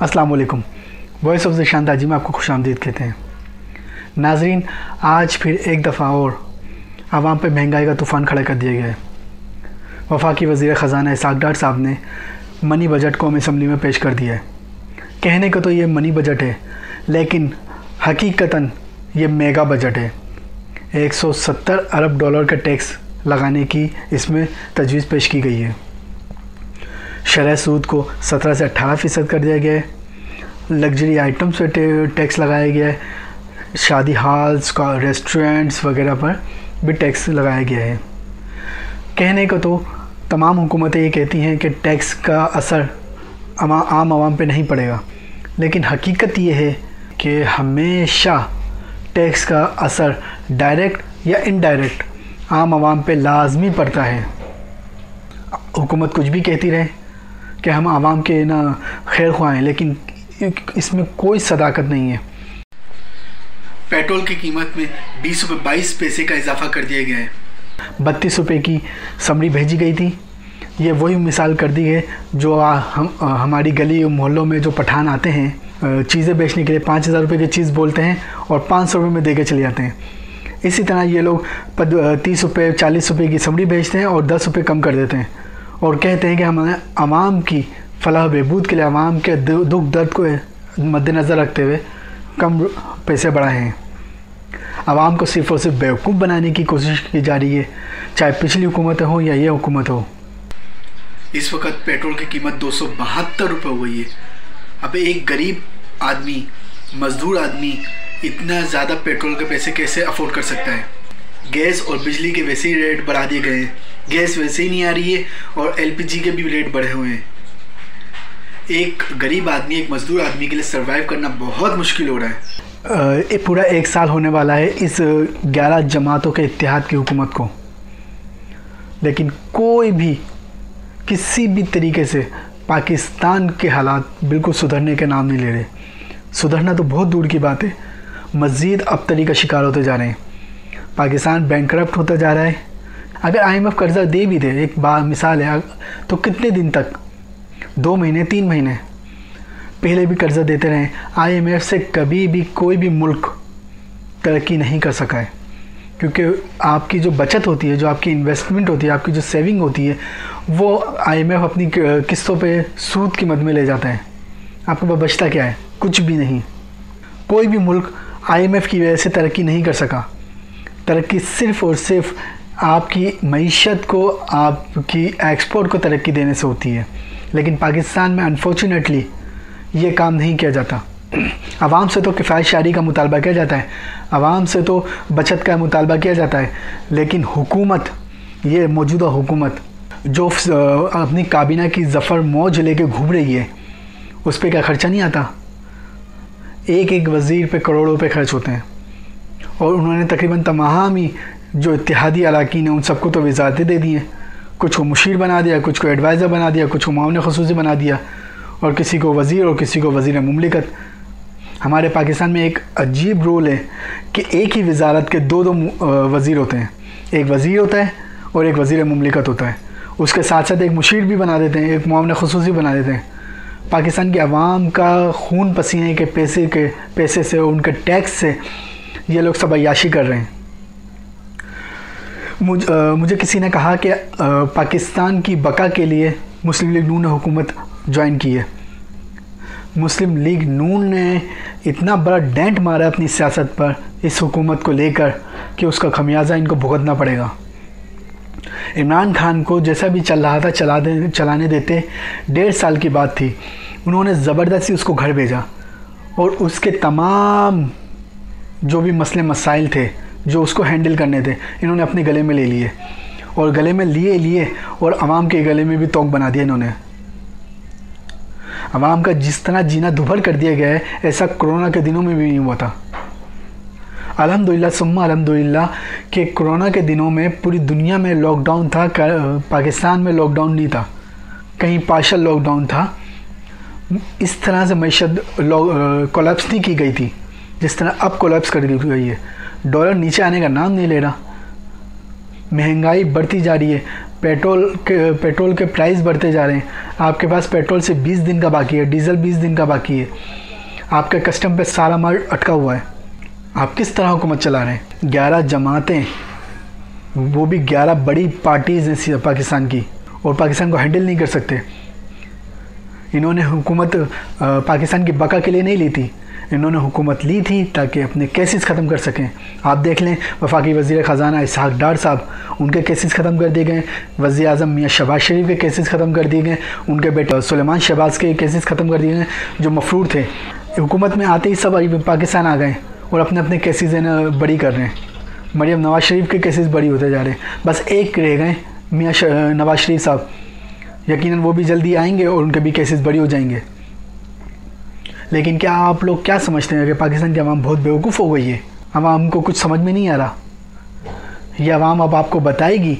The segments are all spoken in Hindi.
अस्सलाम वालेकुम वॉइस ऑफ़ द शानदाजी में आपको खुश आमदीद कहते हैं। नाजरीन, आज फिर एक दफ़ा और आवाम पर महँगाई का तूफ़ान खड़ा कर दिया गया है। वफाकी वज़ी ख़जाना इसाक डार साहब ने मनी बजट को हम असम्बली में पेश कर दिया है। कहने का तो ये मनी बजट है, लेकिन हकीकता ये मेगा बजट है। 170 अरब डॉलर का टैक्स लगाने की इसमें तजवीज़ पेश की गई है। शरह सूद को 17 से 18 फ़ीसद कर दिया गया है। लग्जरी आइटम्स पर टैक्स लगाया गया है। शादी हॉल्स का रेस्टोरेंट्स वगैरह पर भी टैक्स लगाया गया है। कहने को तो तमाम हुकूमतें ये कहती हैं कि टैक्स का असर आम आवाम पे नहीं पड़ेगा। लेकिन हकीकत ये है कि हमेशा टैक्स का असर डायरेक्ट या इनडायरेक्ट आम आवाम पे लाजमी पड़ता है। हुकूमत कुछ भी कहती रहे कि हम आवाम के ना खैर ख्वाह लेकिन इसमें कोई सदाकत नहीं है। पेट्रोल की कीमत में बीस रुपये बाईस पैसे का इजाफा कर दिया गया है। बत्तीस रुपये की समरी भेजी गई थी। ये वही मिसाल कर दी है जो आ, हम आ, हमारी गली मोहल्लों में जो पठान आते हैं चीज़ें बेचने के लिए पाँच हज़ार रुपये की चीज़ बोलते हैं और पाँच सौ रुपये में दे के चले जाते हैं। इसी तरह ये लोग तीस रुपये चालीस रुपये की समरी भेजते हैं और दस रुपये कम कर देते हैं। और कहते हैं कि हमारे आवाम की फलाह बहबूद के लिए आवाम के दुख दर्द को मद्देनज़र रखते हुए कम पैसे बढ़ाए हैं। आवाम को सिर्फ़ और सिर्फ़ बेवकूफ़ बनाने की कोशिश की जा रही है, चाहे पिछली हुकूमत हो या ये हुकूमत हो। इस वक्त पेट्रोल की कीमत दो सौ बहत्तर रुपये हो गई है। अब एक गरीब आदमी, मज़दूर आदमी, इतना ज़्यादा पेट्रोल के पैसे कैसे अफोर्ड कर सकता है? गैस और बिजली के वैसे ही रेट बढ़ा दिए गए हैं। गैस वैसे ही नहीं आ रही है और एलपीजी के भी रेट बढ़े हुए हैं। एक गरीब आदमी, एक मजदूर आदमी के लिए सर्वाइव करना बहुत मुश्किल हो रहा है। ये पूरा एक साल होने वाला है इस ग्यारह जमातों के इतिहाद की हुकूमत को। लेकिन कोई भी, किसी भी तरीके से पाकिस्तान के हालात बिल्कुल सुधरने के नाम नहीं ले रहे। सुधरना तो बहुत दूर की बात है। मज़ीद अब तरीका शिकार होते जा रहे हैं। पाकिस्तान बैंक होता जा रहा है। अगर आईएमएफ कर्ज़ा दे भी दे, एक बार मिसाल है तो कितने दिन तक? दो महीने, तीन महीने? पहले भी कर्ज़ा देते रहे। आईएमएफ से कभी भी कोई भी मुल्क तरक्की नहीं कर सका है। क्योंकि आपकी जो बचत होती है, जो आपकी इन्वेस्टमेंट होती है, आपकी जो सेविंग होती है, वो आईएमएफ अपनी किस्तों पे सूद की मद में ले जाता है। आपके पास बचता क्या है? कुछ भी नहीं। कोई भी मुल्क आईएमएफ की वजह से तरक्की नहीं कर सका। तरक्की सिर्फ़ और सिर्फ़ आपकी मीशत को, आपकी एक्सपोर्ट को तरक्की देने से होती है। लेकिन पाकिस्तान में अनफॉर्चुनेटली ये काम नहीं किया जाता। आवाम से तो किफ़ायत शारी का मुतालबा किया जाता है। आवाम से तो बचत का मुतालबा किया जाता है। लेकिन हुकूमत, ये मौजूदा हुकूमत, जो अपनी काबीना की जफ़र मौज लेके घूम रही है, उस पर क्या ख़र्चा नहीं आता? एक एक वज़ीर पे करोड़ों रुपए खर्च होते हैं। और उन्होंने तकरीबन तमाम ही जो इतिहादी अरकान हैं, उन सबको तो वजारतें दे दी हैं कुछ को मुशीर बना दिया, कुछ को एडवाइज़र बना दिया, कुछ को मामन खसूस बना दिया, और किसी को वज़ीर और किसी को वज़ी ममलिकत। हमारे पाकिस्तान में एक अजीब रोल है कि एक ही वजारत के दो दो वज़ीर होते हैं। एक वज़ीर होता है और एक वज़ी ममलिकत होता है। उसके साथ साथ एक मुशीर भी बना देते हैं, एक मामन खसूस बना देते हैं। पाकिस्तान की आवाम का खून पसीने के पैसे के, पैसे से उनके टैक्स से ये लोग सब अयाशी कर रहे हैं। मुझ, आ, मुझे किसी ने कहा कि पाकिस्तान की बका के लिए मुस्लिम लीग नून ने हुकूमत ज्वाइन की है। मुस्लिम लीग नून ने इतना बड़ा डेंट मारा अपनी सियासत पर इस हुकूमत को लेकर कि उसका खमियाजा इनको भुगतना पड़ेगा। इमरान खान को जैसा भी चल रहा था चला दे चलाने देते डेढ़ साल की बात थी। उन्होंने ज़बरदस्ती उसको घर भेजा और उसके तमाम जो भी मसले मसाइल थे जो उसको हैंडल करने थे, इन्होंने अपने गले में ले लिए। और गले में लिए लिए, और आवाम के गले में भी तोक बना दिया इन्होंने। आवाम का जिस तरह जीना दुभर कर दिया गया है, ऐसा कोरोना के दिनों में भी नहीं हुआ था। अलहमदिल्ला सुम्मा अलहमदिल्ला कि कोरोना के दिनों में पूरी दुनिया में लॉकडाउन था पाकिस्तान में लॉकडाउन नहीं था। कहीं पार्शल लॉकडाउन था। इस तरह से मीशत कोलेप्स नहीं की गई थी। जिस तरह अब कोलेप्स कर दी गई है। डॉलर नीचे आने का नाम नहीं ले रहा। महँगाई बढ़ती जा रही है। पेट्रोल के पेट्रोल के प्राइस बढ़ते जा रहे हैं। आपके पास पेट्रोल से 20 दिन का बाकी है, डीजल 20 दिन का बाकी है। आपके कस्टम पे सारा माल अटका हुआ है। आप किस तरह हुकूमत चला रहे हैं? ग्यारह जमातें। वो भी ग्यारह बड़ी पार्टीज़ हैं पाकिस्तान की। और पाकिस्तान को हैंडल नहीं कर सकते। इन्होंने हुकूमत पाकिस्तान की बका के लिए नहीं ली थी। इन्होंने हुकूमत ली थी ताकि अपने केसेस ख़त्म कर सकें। आप देख लें, वफाकी वज़ी ख़जाना इसहाक डार साहब, उनके केसेस ख़त्म कर दिए गए। वज़ी अजम मियाँ शबाज शरीफ के केसेस ख़त्म कर दिए गए। उनके बेटे सलेमान शहबाज के केसेस ख़त्म कर दिए गए, जो मफरूर थे। हुकूमत में आते ही सब पाकिस्तान आ गए और अपने अपने केसेस बड़ी कर रहे हैं। मरियम नवाज़ शरीफ के केसेस बड़ी होते जा रहे हैं। बस एक रह गए, मियाँ नवाज़ शरीफ साहब। यकीनन वो भी जल्दी आएँगे और उनके भी केसेस बड़ी हो जाएँगे। लेकिन क्या आप लोग क्या समझते हैं कि पाकिस्तान की आवाम बहुत बेवकूफ़ हो गई है? आवाम को कुछ समझ में नहीं आ रहा। ये आवाम अब आपको बताएगी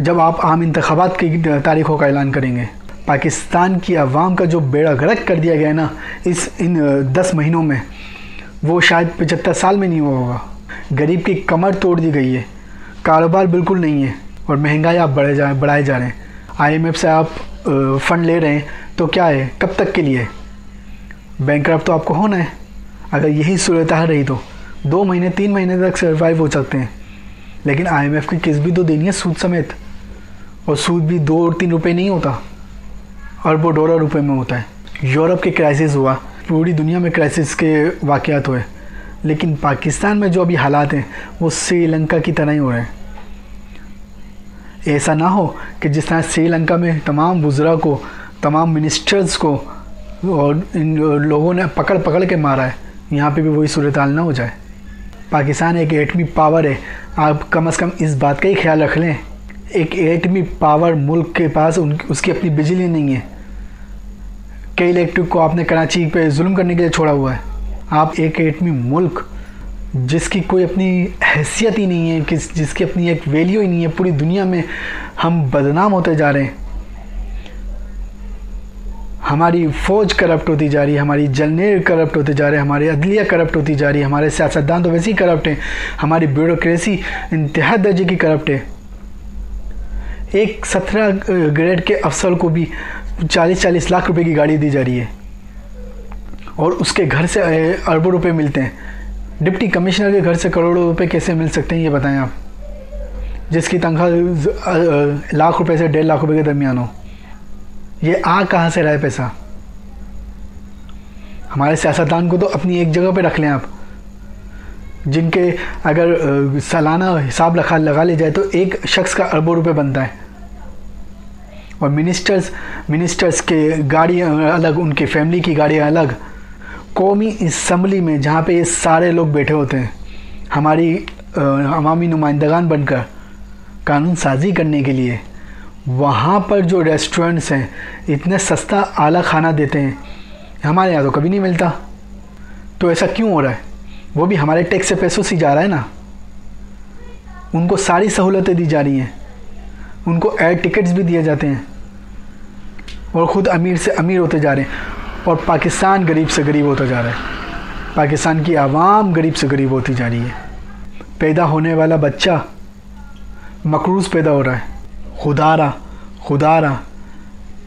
जब आप आम इंतबात की तारीखों का ऐलान करेंगे। पाकिस्तान की आवाम का जो बेड़ा गर्क कर दिया गया है ना, इस, इन दस महीनों में, वो शायद पचहत्तर साल में नहीं हुआ होगा। गरीब की कमर तोड़ दी गई है। कारोबार बिल्कुल नहीं है और महँगाई आप बढ़े जा, बढ़ाए जा रहे हैं। आईएमएफ से आप फ़ंड ले रहे हैं तो क्या है? कब तक के लिए? बैंक तो आपको होना है। अगर यही सूरत रही तो दो महीने, तीन महीने तक सर्वाइव हो सकते हैं। लेकिन आईएमएफ की किस्त भी तो देनी है सूद समेत। और सूद भी दो और तीन रुपए नहीं होता अरबों डॉलर रुपए में होता है। यूरोप के क्राइसिस हुआ, पूरी दुनिया में क्राइसिस के वाक़ात हुए। लेकिन पाकिस्तान में जो अभी हालात हैं, वो श्रीलंका की तरह ही हो रहे हैं। ऐसा ना हो कि जिस तरह श्रीलंका में तमाम बुज़रा को, तमाम मिनिस्टर्स को और इन लोगों ने पकड़ पकड़ के मारा है। यहाँ पे भी वही सूरत ना हो जाए। पाकिस्तान एक एटमी पावर है। आप कम अज़ कम इस बात का ही ख्याल रख लें। एक एटमी पावर मुल्क के पास उन उसकी अपनी बिजली नहीं है। कई इलेक्ट्रिक को आपने कराची पे जुल्म करने के लिए छोड़ा हुआ है। आप एक एटमी मुल्क जिसकी कोई अपनी हैसियत ही नहीं है, किस, जिसकी अपनी एक वैल्यू ही नहीं है, पूरी दुनिया में हम बदनाम होते जा रहे हैं। हमारी फ़ौज करप्ट होती जा रही है, हमारी जनरल करप्ट होते जा रहे हैं, हमारी अदलिया करप्ट होती जा रही है, हमारे सियासतदान तो वैसे ही करप्ट हैं, हमारी ब्यूरोक्रेसी इंतहा दर्जे की करप्ट है। एक सत्रह ग्रेड के अफसर को भी चालीस चालीस लाख रुपए की गाड़ी दी जा रही है और उसके घर से अरबों रुपए मिलते हैं। डिप्टी कमिश्नर के घर से करोड़ों रुपए कैसे मिल सकते हैं, ये बताएँ आप? जिसकी तनख्वाह लाख रुपए से डेढ़ लाख रुपए के दरमियान हो। ये आ कहाँ से रहा है पैसा? हमारे सियासतदान को तो अपनी एक जगह पे रख लें आप। जिनके अगर सालाना हिसाब लगा लगा ले जाए तो एक शख्स का अरबों रुपए बनता है। और मिनिस्टर्स मिनिस्टर्स के गाड़ियाँ अलग, उनके फैमिली की गाड़ियाँ अलग। कौमी इसम्बली में जहाँ पे ये सारे लोग बैठे होते हैं, हमारी अवामी नुमाइंदगान बनकर कानून साजी करने के लिए। वहाँ पर जो रेस्टोरेंट्स हैं, इतने सस्ता आला खाना देते हैं। हमारे यहाँ तो कभी नहीं मिलता। तो ऐसा क्यों हो रहा है? वो भी हमारे टैक्स से पैसों से जा रहा है ना। उनको सारी सहूलतें दी जा रही हैं। उनको एयर टिकट्स भी दिए जाते हैं। और ख़ुद अमीर से अमीर होते जा रहे हैं। और पाकिस्तान गरीब से गरीब होता जा रहा है। पाकिस्तान की आवाम गरीब से गरीब होती जा रही है। पैदा होने वाला बच्चा मकरूज़ पैदा हो रहा है। खुदारा खुदारा,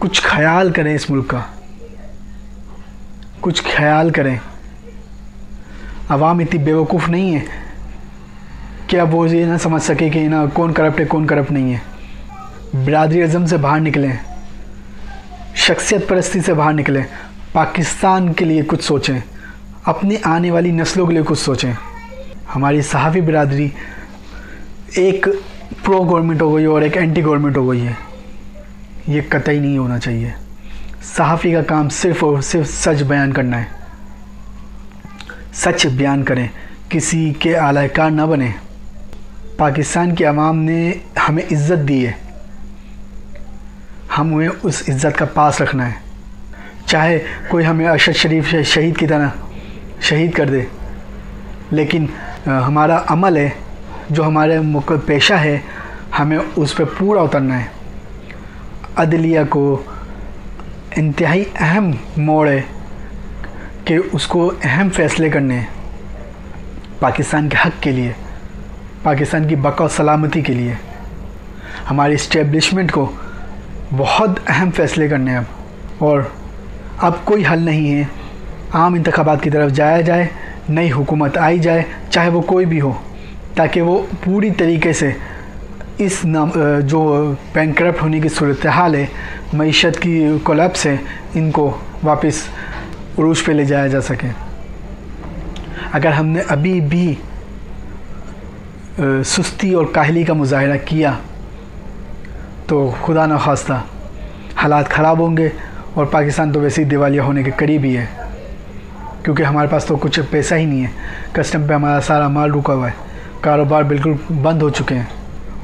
कुछ ख्याल करें इस मुल्क का। कुछ ख्याल करें। आवाम इतनी बेवकूफ़ नहीं है कि अब वो ये ना समझ सके कि ना कौन करप्ट है, कौन करप्ट नहीं है। बिरादरी अज़म से बाहर निकलें। शख्सियत परस्ती से बाहर निकलें। पाकिस्तान के लिए कुछ सोचें। अपनी आने वाली नस्लों के लिए कुछ सोचें। हमारी सहाफ़ी बिरादरी एक प्रो गवर्नमेंट हो गई और एक एंटी गवर्नमेंट हो गई है। ये कतई नहीं होना चाहिए। सहाफ़ी का काम सिर्फ़ और सिर्फ़ सच बयान करना है। सच बयान करें, किसी के आलाकार न बने। पाकिस्तान की आवाम ने हमें इज़्ज़त दी है। हमें उस इज़्ज़त का पास रखना है। चाहे कोई हमें अरशद शरीफ शहीद की तरह शहीद कर दे, लेकिन हमारा अमल है जो हमारे मुख पेशा है, हमें उस पर पूरा उतरना है। अदलिया को इंतहाई अहम मोड़ है कि उसको अहम फ़ैसले करने पाकिस्तान के हक़ के लिए, पाकिस्तान की बका सलामती के लिए। हमारे इस्टेब्लिशमेंट को बहुत अहम फैसले करने अब, और अब कोई हल नहीं है। आम इंतबात की तरफ़ जाया जाए, नई हुकूमत आई जाए, चाहे वो कोई भी हो। ताकि वो पूरी तरीके से इस नाम जो बैंक होने की सूरत हाल है, मीशत की कोलैप्स है, इनको वापस उरूज पे ले जाया जा सके। अगर हमने अभी भी सुस्ती और काहली का मुजाहरा किया तो खुदा न खास्ता हालात ख़राब होंगे और पाकिस्तान तो वैसे ही दिवालिया होने के करीब ही है। क्योंकि हमारे पास तो कुछ पैसा ही नहीं है। कस्टम पे हमारा सारा माल रुका हुआ है। कारोबार बिल्कुल बंद हो चुके हैं।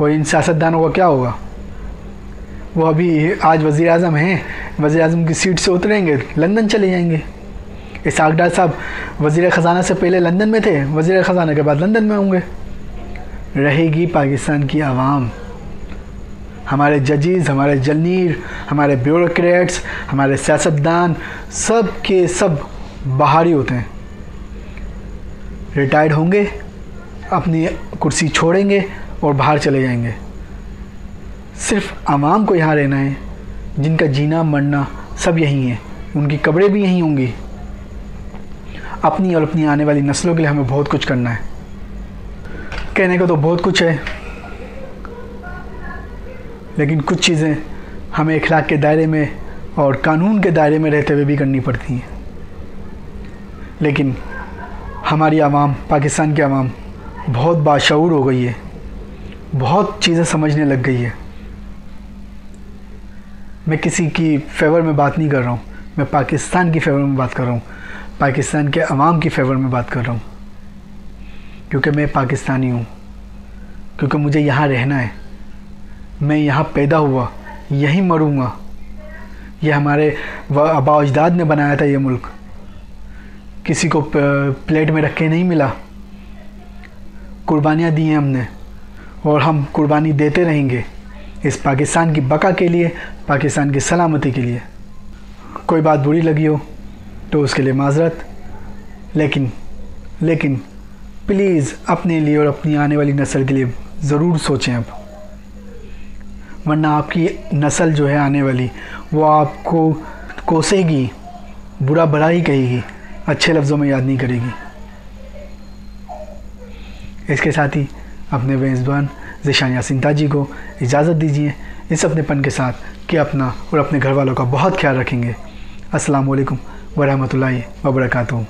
और इन सियासतदानों का क्या होगा? वो अभी आज वज़ी अजम हैं वज़ी अजम की सीट से उतरेंगे, लंदन चले जाएँगे। इसाक डार साहब वज़ी ख़जाना से पहले लंदन में थे वज़ी ख़जाना के बाद लंदन में होंगे। रहेगी पाकिस्तान की आवाम। हमारे जजेस हमारे जलनीर, हमारे ब्यूरोक्रेट्स, हमारे सियासतदान, सब के सब बाहरी होते हैं। रिटायर्ड होंगे अपनी कुर्सी छोड़ेंगे और बाहर चले जाएँगे। सिर्फ़ आवाम को यहाँ रहना है, जिनका जीना, मरना सब यहीं है। उनकी कब्रें भी यहीं होंगी। अपनी और अपनी आने वाली नस्लों के लिए हमें बहुत कुछ करना है। कहने को तो बहुत कुछ है, लेकिन कुछ चीज़ें हमें इखलाक के दायरे में और कानून के दायरे में रहते हुए भी करनी पड़ती हैं। लेकिन हमारी आवाम पाकिस्तान की आवाम बहुत बाशूर हो गई है। बहुत चीज़ें समझने लग गई है। मैं किसी की फेवर में बात नहीं कर रहा हूँ। मैं पाकिस्तान की फेवर में बात कर रहा हूँ। पाकिस्तान के अवाम की फेवर में बात कर रहा हूँ। क्योंकि मैं पाकिस्तानी हूँ। क्योंकि मुझे यहाँ रहना है। मैं यहाँ पैदा हुआ, यहीं मरूँगा। ये हमारे आबा अजदाद ने बनाया था ये मुल्क। किसी को प्लेट में रख के नहीं मिला। कुर्बानियाँ दी हैं हमने, और हम कुर्बानी देते रहेंगे इस पाकिस्तान की बका के लिए, पाकिस्तान की सलामती के लिए। कोई बात बुरी लगी हो तो उसके लिए माजरत। लेकिन लेकिन प्लीज़ अपने लिए और अपनी आने वाली नस्ल के लिए ज़रूर सोचें अब वरना आपकी नस्ल जो है आने वाली, वो आपको कोसेगी बुरा भला ही कहेगी, अच्छे लफ्ज़ों में याद नहीं करेगी। इसके साथ ही अपने मेज़बान ज़िशान यासिन ताजी को इजाज़त दीजिए। इस अपनेपन के साथ कि अपना और अपने घर वालों का बहुत ख्याल रखेंगे। अस्सलाम वालेकुम वबरकू